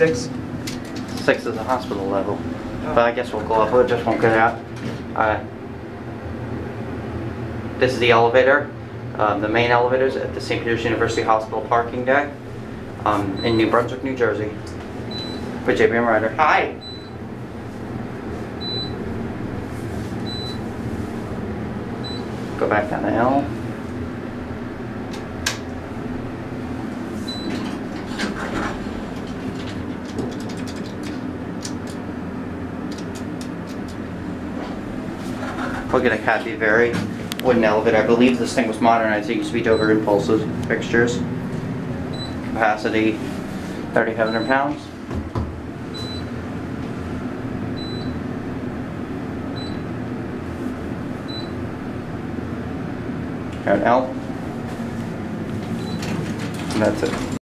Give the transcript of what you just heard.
six? Six is the hospital level. But I guess we'll go up, we just won't get out. Uh, This is the elevator, um, the main elevators at the St. Peter's University Hospital parking deck um, in New Brunswick, New Jersey. With JBM Ryder. Hi! Go back down the hill. We'll get a Very wooden elevator. I believe this thing was modernized. It used to be Dover Impulses fixtures. Capacity 3,500 pounds. Got an L. And that's it.